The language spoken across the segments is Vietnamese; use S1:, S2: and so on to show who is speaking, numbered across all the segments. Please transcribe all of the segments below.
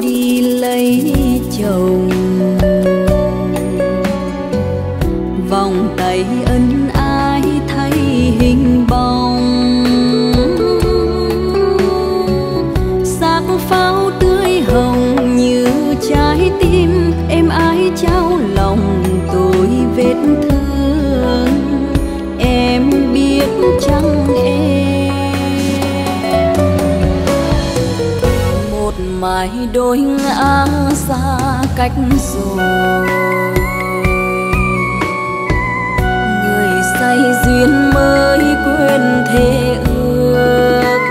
S1: đi lấy chồng. mãi đôi áng xa cách rồi. Người say duyên mới quên thế ước.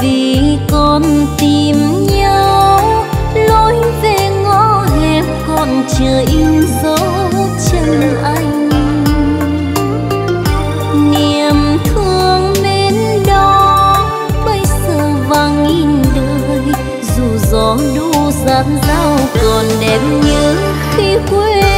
S1: vì con tìm nhau, lối về ngõ hẹp còn chờ in dấu chân anh. Niềm thương mến đó, bây giờ vàng in đời, dù gió đu gian dao còn đẹp như khi quên.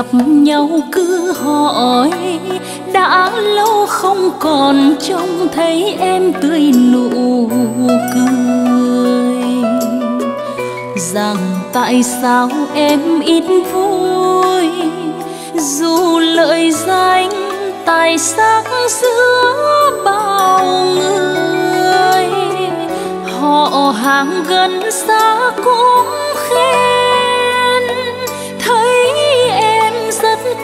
S1: Gặp nhau cứ hỏi. Đã lâu không còn trông thấy em tươi nụ cười. Rằng tại sao em ít vui? Dù lợi danh tài sắc giữa bao người, họ hàng gần xa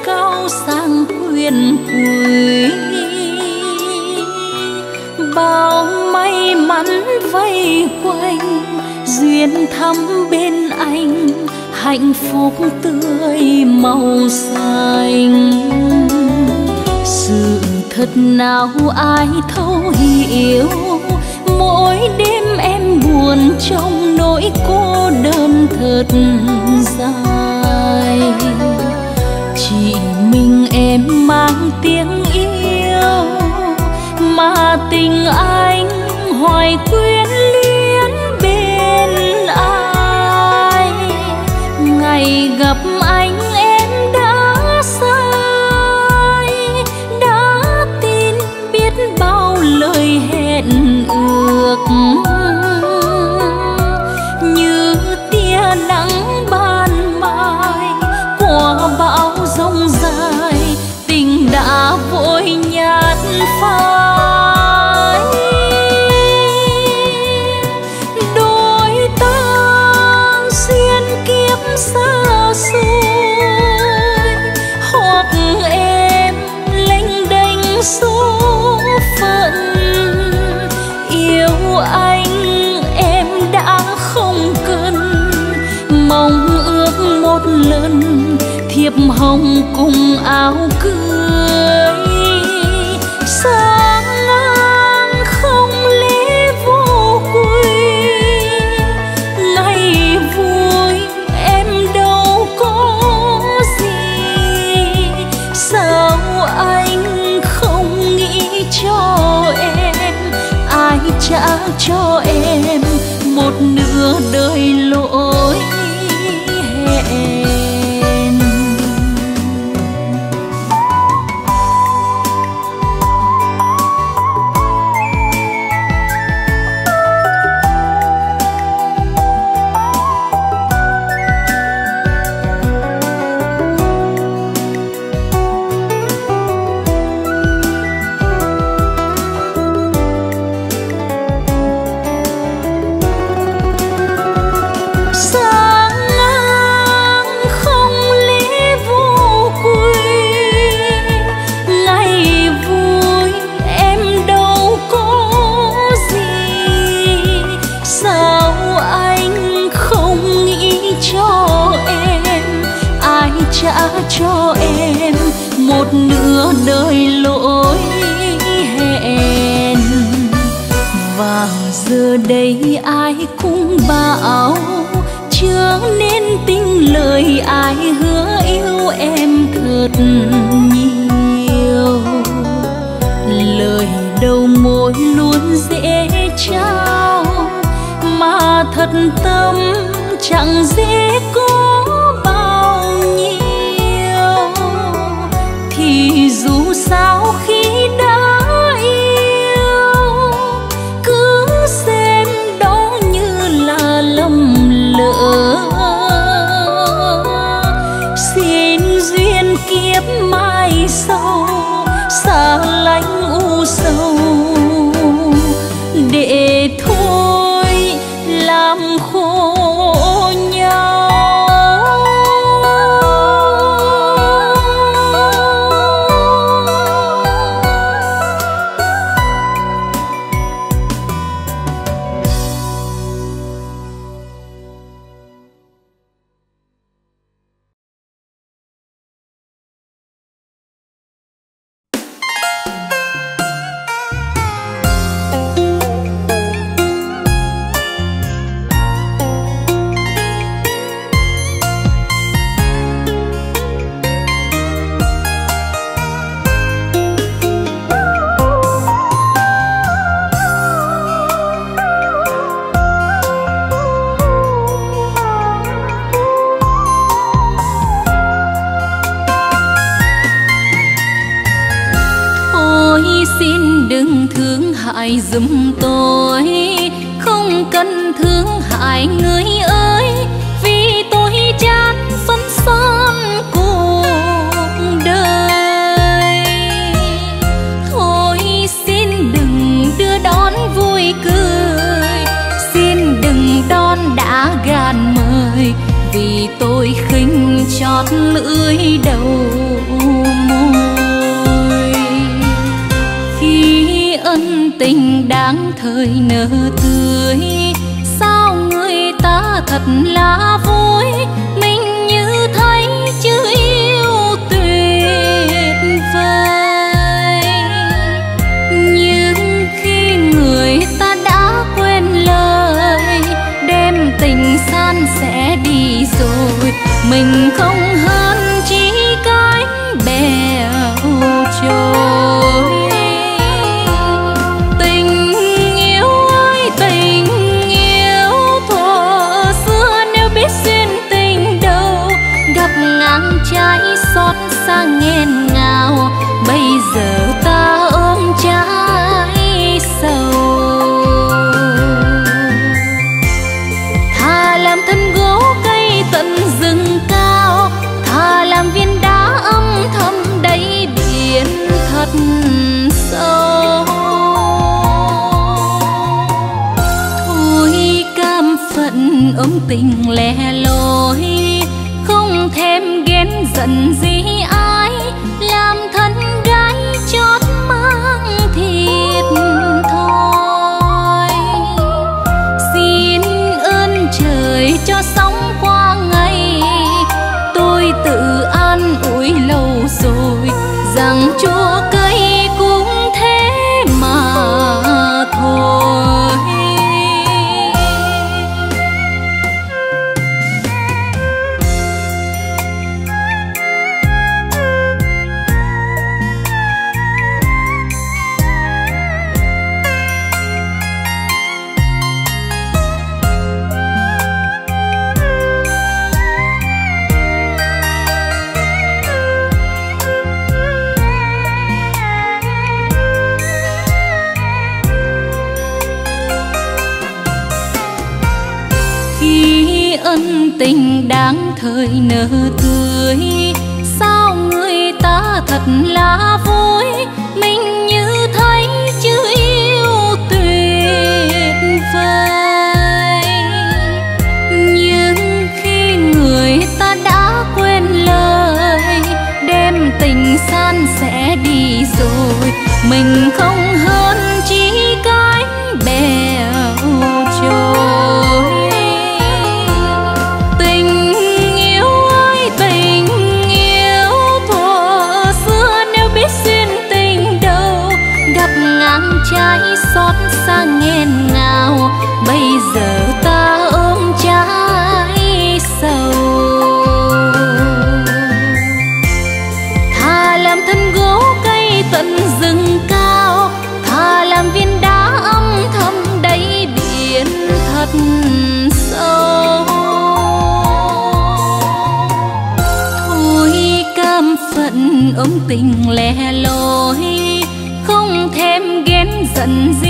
S1: cao sang quyền quý bao may mắn vây quanh, duyên thắm bên anh, hạnh phúc tươi màu xanh. Sự thật nào ai thấu hiểu, mỗi đêm em buồn trong nỗi cô đơn thật dài em mang tiếng yêu mà tình anh hoài quyến luyến bên ai. Ngày gặp mong hồng cùng áo cưới. Đây ai cũng bảo chưa nên tin lời ai hứa yêu em thật nhiều. Lời đầu môi luôn dễ trao, mà thật tâm chẳng dễ có chót lưỡi đầu môi. Khi ân tình đáng thời nở tươi, sao người ta thật là vui? Mình như thấy chữ yêu tuyệt vời. Nhưng khi người ta đã quên lời đem tình san sẽ đi rồi. Mình không tình lẻ loi, không thêm ghen giận gì ai, làm thân gái chót mang thịt thôi xin ơn trời cho sống qua ngày, tôi tự an ủi lâu rồi rằng chúa tình đáng thời nở tươi. Sao người ta thật là vui? Mình tình lẻ loi không thêm ghen giận gì.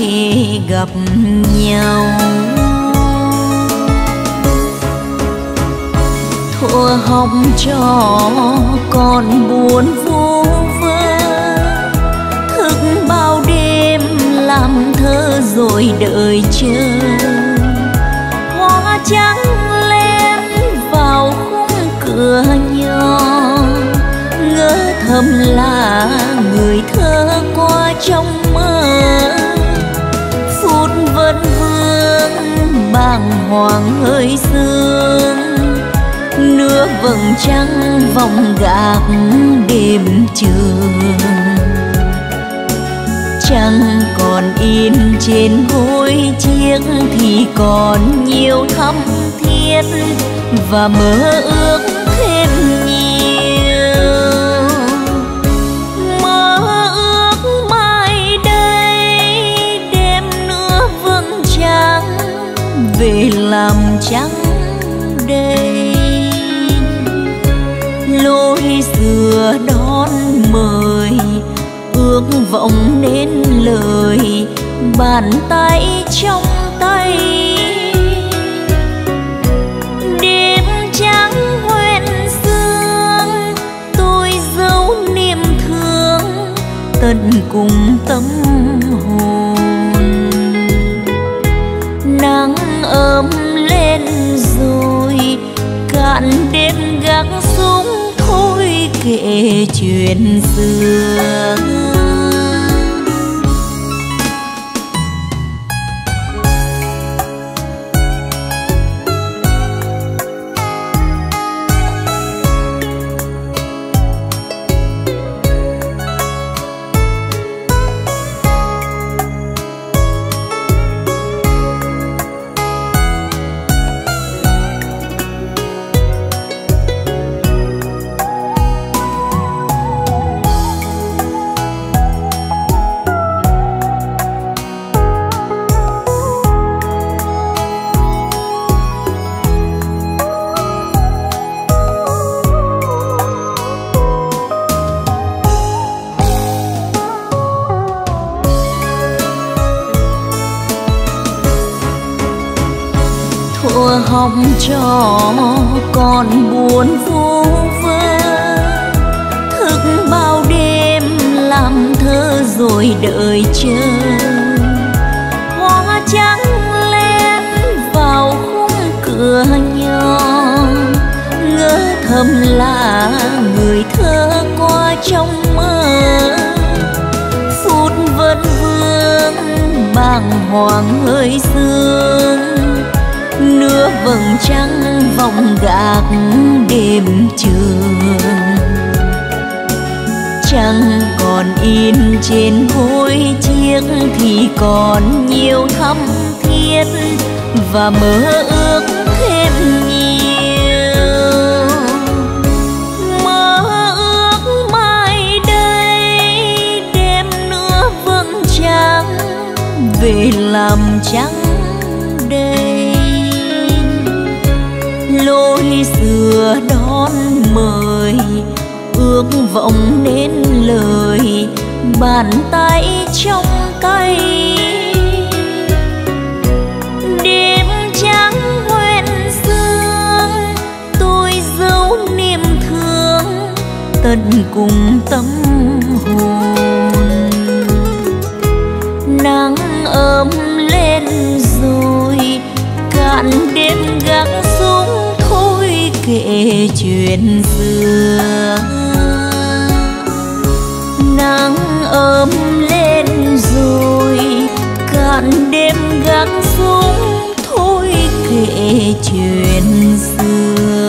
S1: Khi gặp nhau. Thua học trò còn buồn vô vơ. Thức bao đêm làm thơ rồi đợi chờ. Hoa trắng lên vào khung cửa nhỏ. Ngỡ thầm là người thơ qua trong mơ phút vẫn vương bàng hoàng hơi sương. Nửa vầng trăng vòng gạc đêm trường. Trăng còn in trên gối chiếc thì còn nhiều thắm thiết. Và mơ ước về làm trắng đây. Lối xưa đón mời, ước vọng nên lời, bàn tay trong tay. Đêm trắng hoen sương, tôi giấu niềm thương tận cùng tâm hồn. Kể chuyện xưa. Cho con còn buồn vô vơ. Thức bao đêm làm thơ rồi đợi chờ. Hoa trắng lên vào khung cửa nhỏ. Ngỡ thầm là người thơ qua trong mơ. Phút vẫn vương bàng hoàng hơi sương nửa vầng trăng vòng gạc đêm trường. Trăng còn in trên gối chiếc thì còn nhiều thắm thiết và mơ ước thêm nhiều. Mơ ước mai đây đêm nữa vầng trăng về làm trắng mời. Ước vọng nên lời, bàn tay trong tay. Đêm trắng hoen sương, tôi giấu niềm thương, tận cùng tâm hồn. Nắng ấm lên rồi, cạn đêm gác kể chuyện xưa. Nắng ấm lên rồi cạn đêm gác xuống, thôi kể chuyện xưa.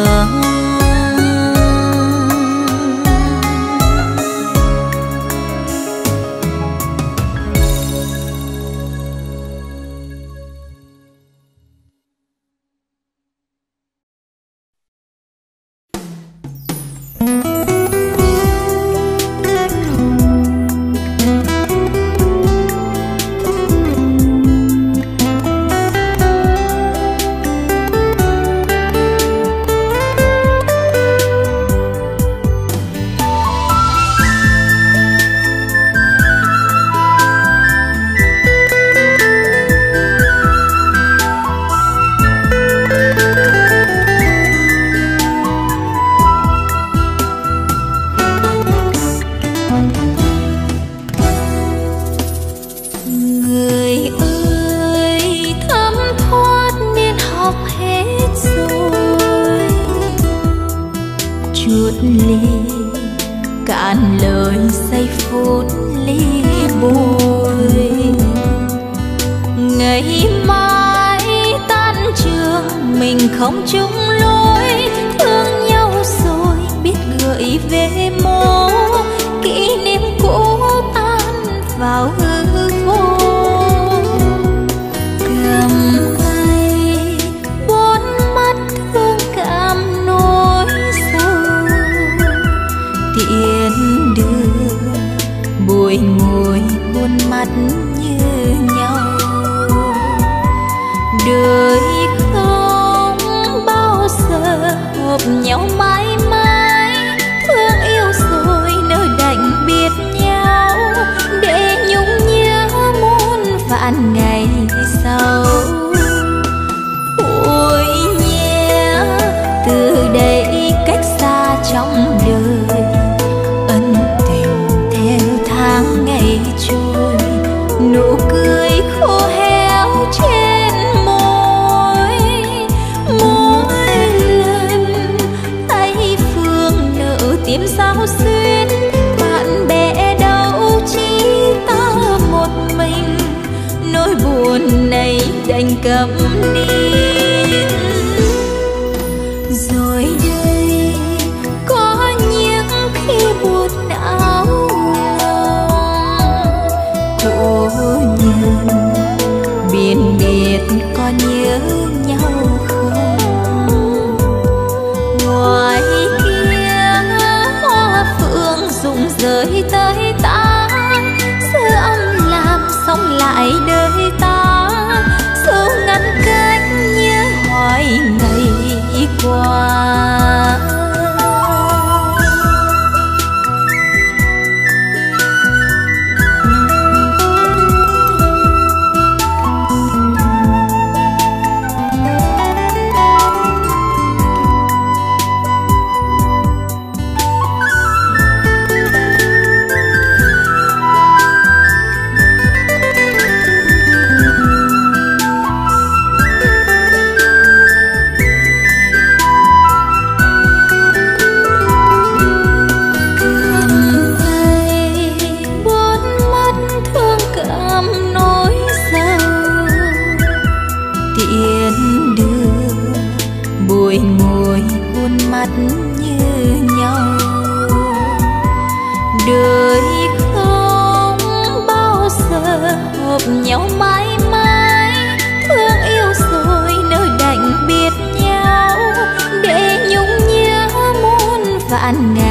S2: Trong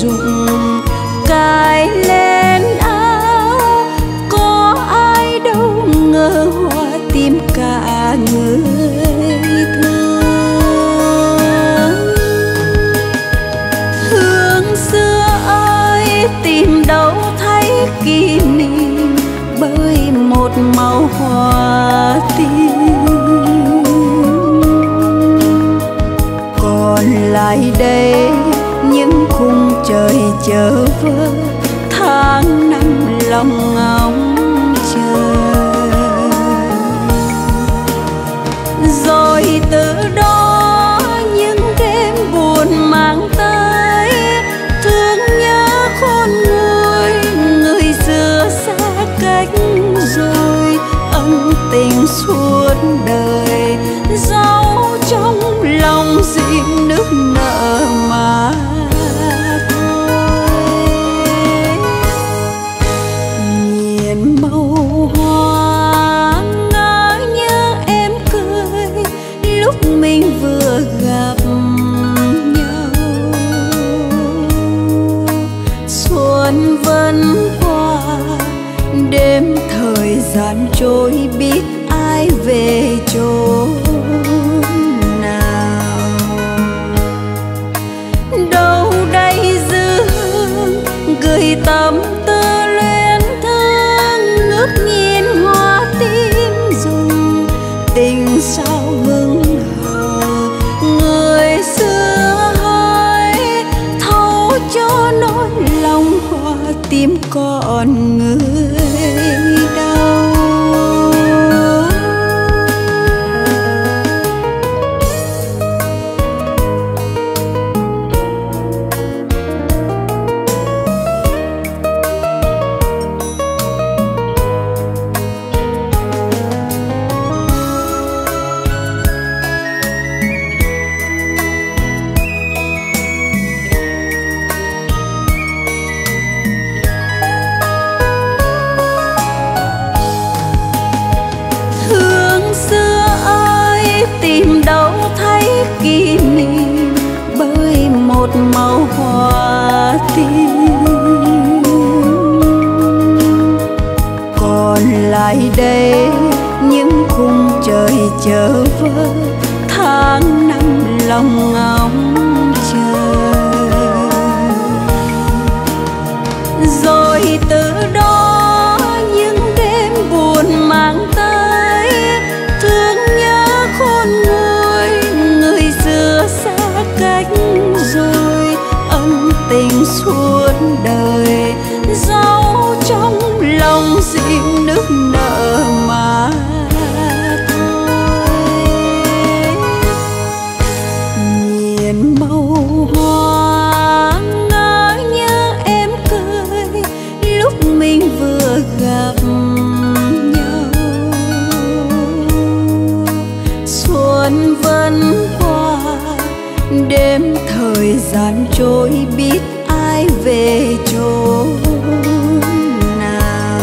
S2: tím ngàn trôi biết ai về chỗ nào.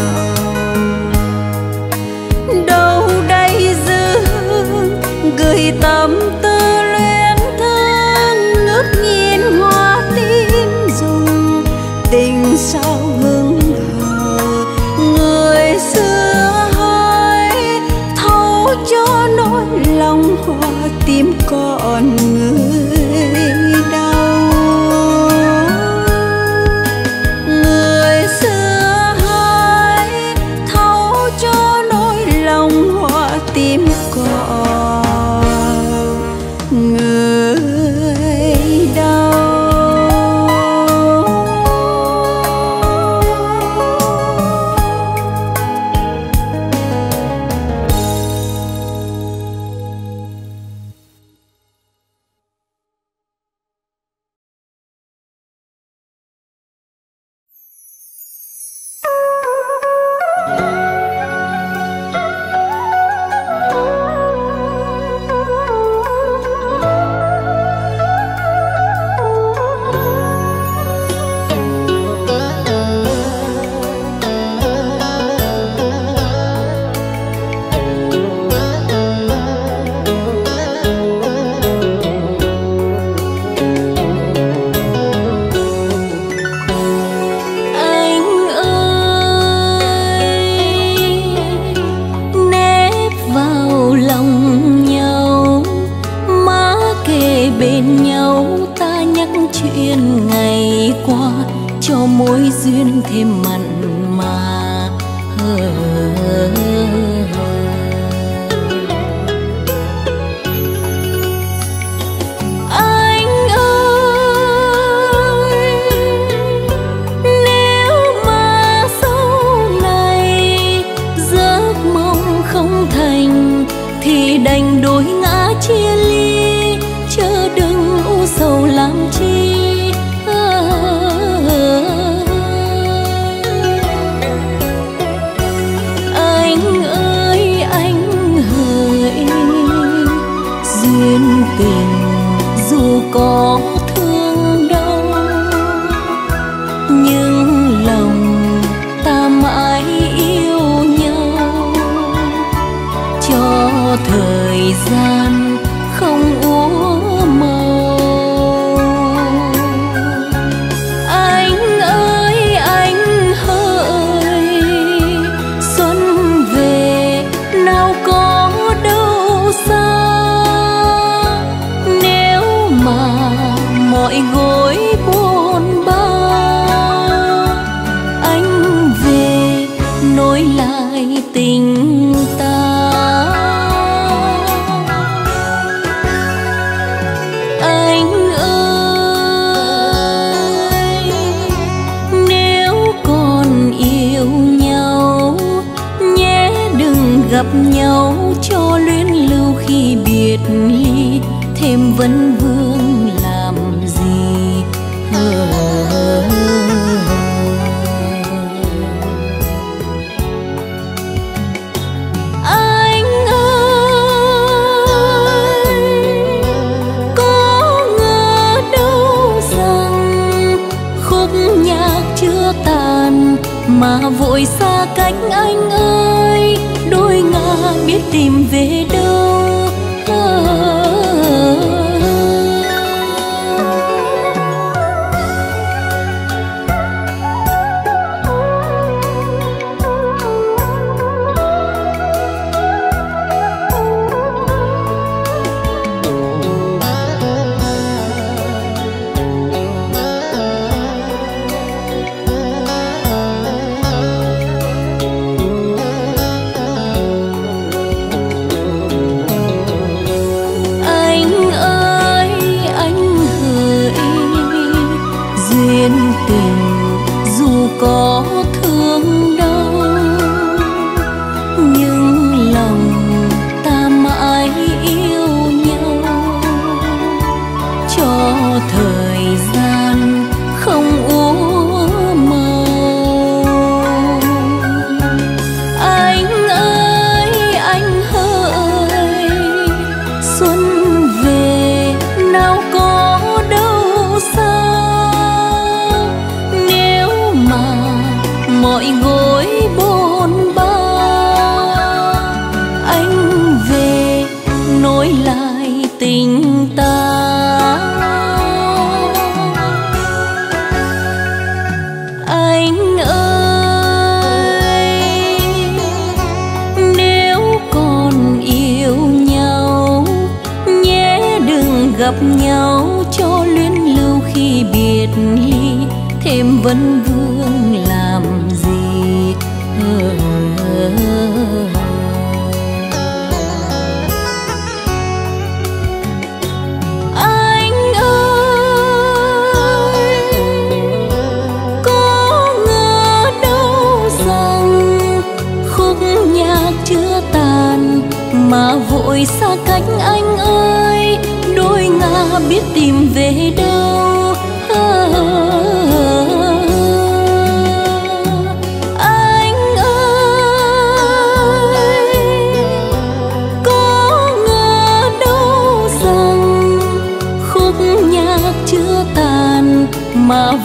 S2: Đâu đây dư hương gửi tâm tư luyến thương, ngước nhìn hoa tím dùng tình sao hưng hờ. Người xưa hỏi thấu cho nỗi lòng hoa tim
S1: con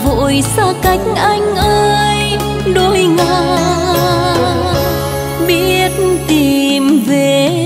S1: vội xa cách anh ơi đôi ngà. Biết tìm về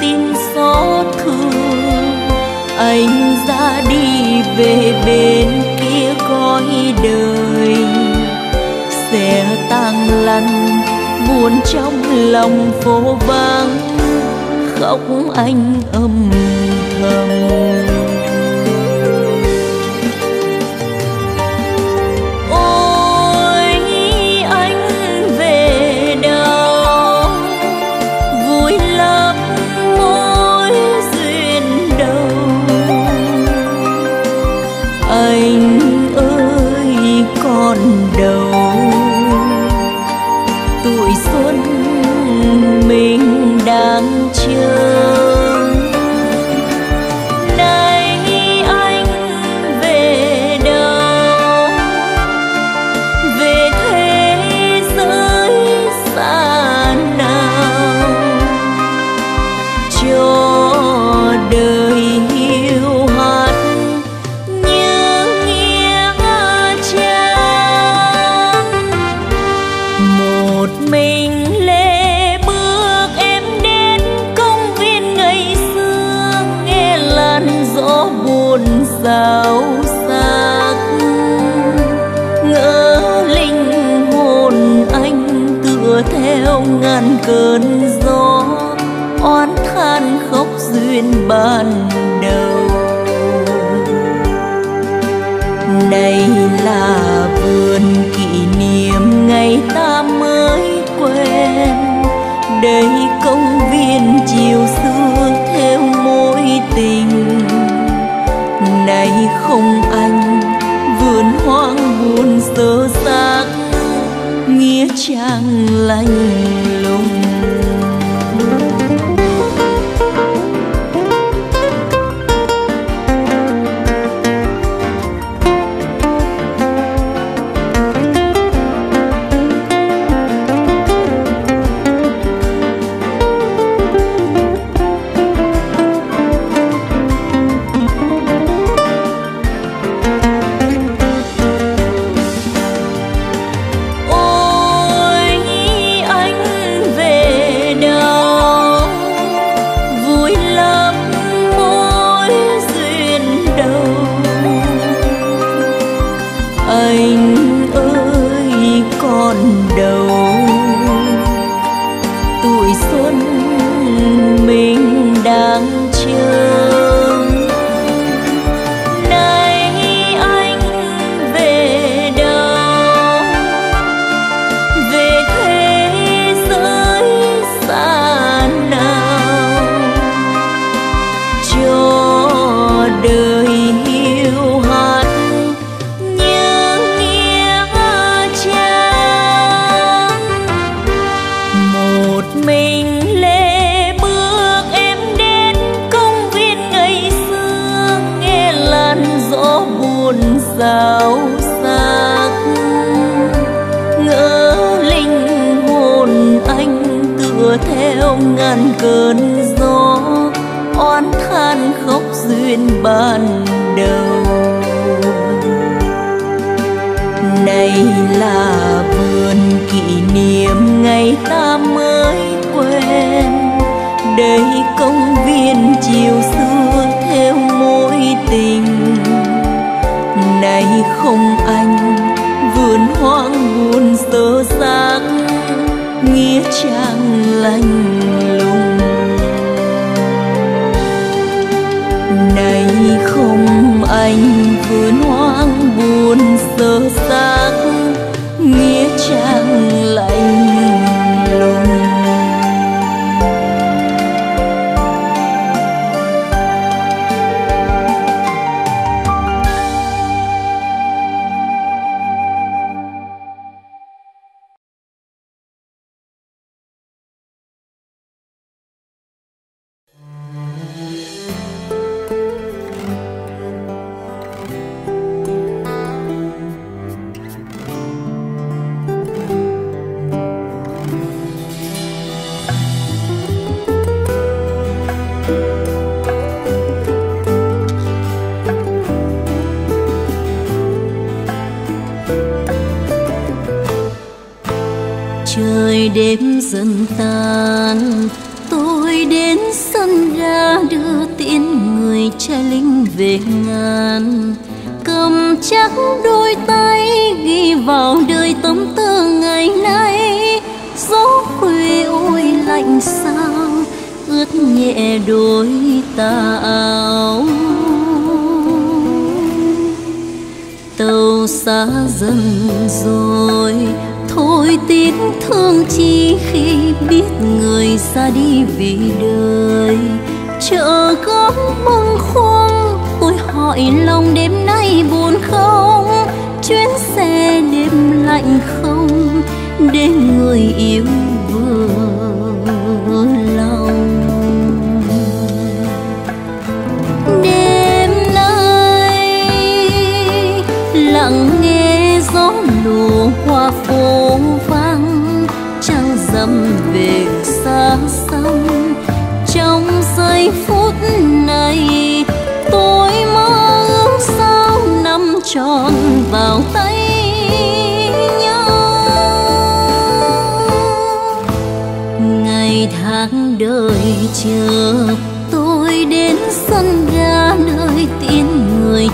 S1: tim xót thương anh ra đi về bên kia coi đời. Xe tang lăn buồn trong lòng phố vắng. Khóc anh âm thầm. lạnh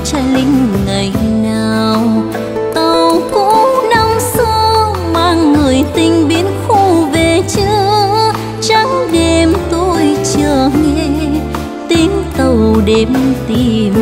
S1: trai linh ngày nào, tàu cũ năm xưa mang người tình biến khu về chưa? Trắng đêm tôi chờ nghe, tiếng tàu đêm tìm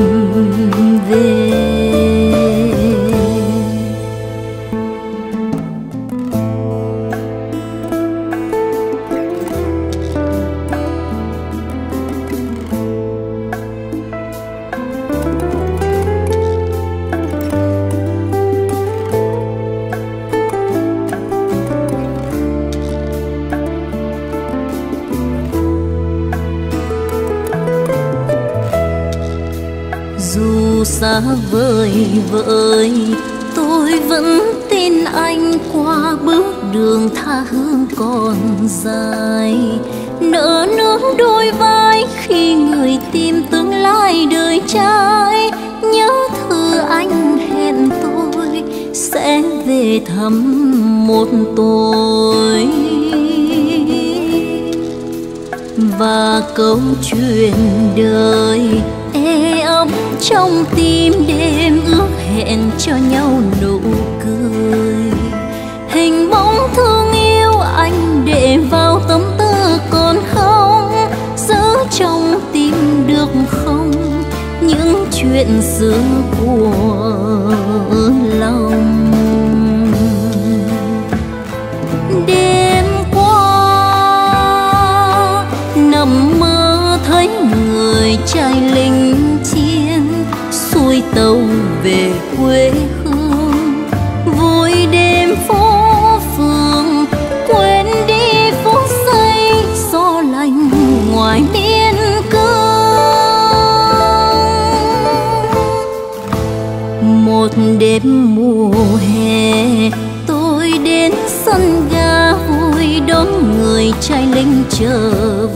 S1: mùa hè, tôi đến sân ga vui đón người trai linh trở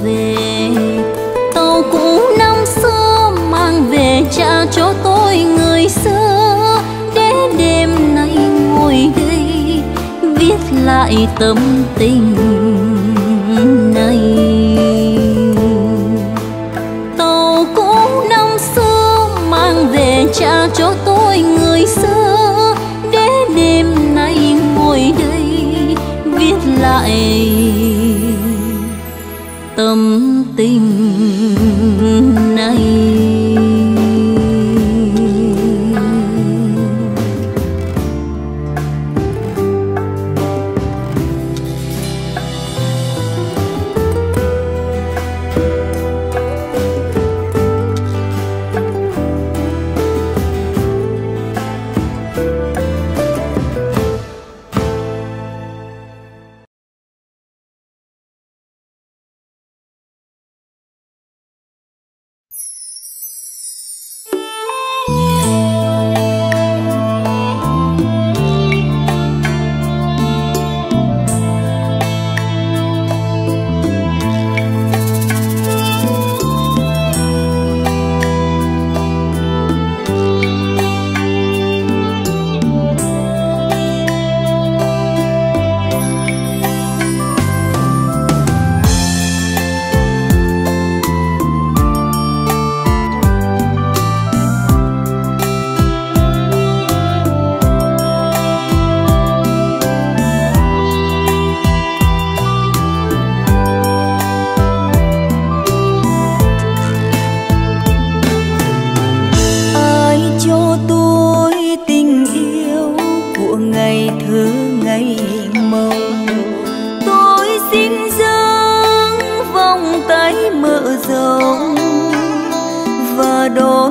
S1: về. Tàu cũ năm xưa mang về trả cho tôi người xưa, để đêm nay ngồi đây viết lại tâm tình này. Tàu cũ năm xưa mang về trả cho tôi người xưa tình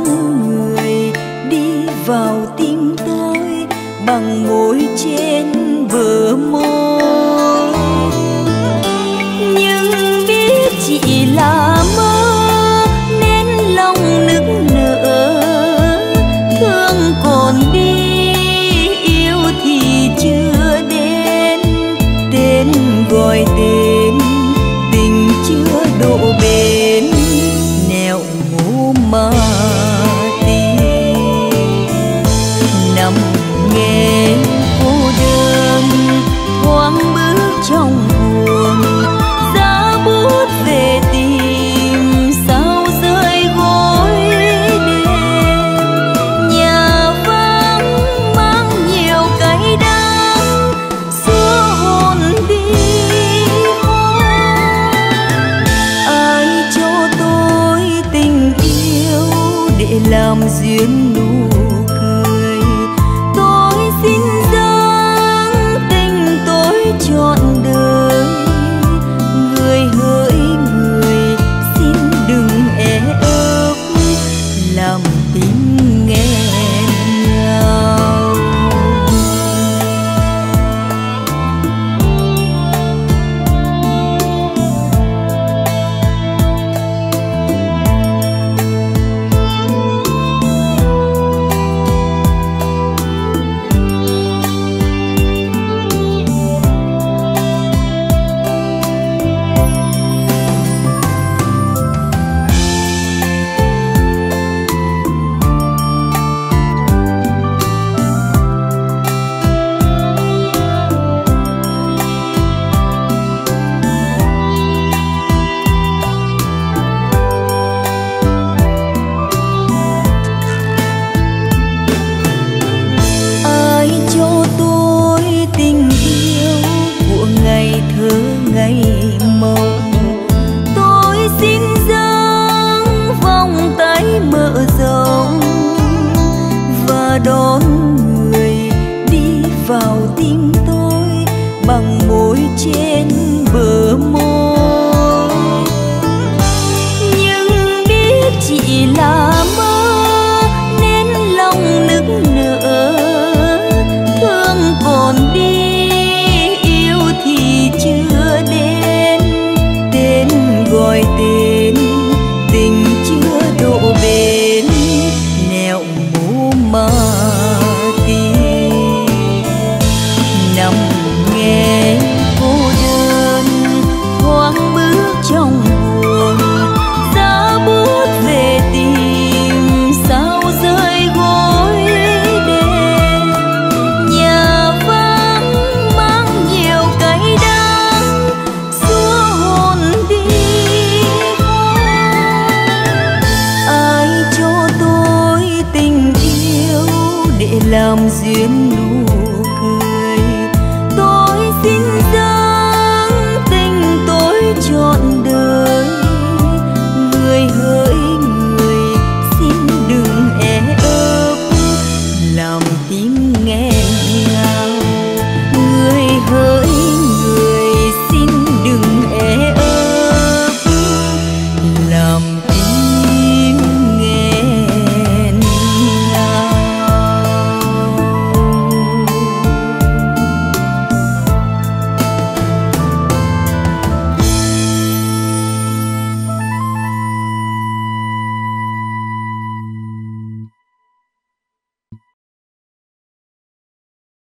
S2: mà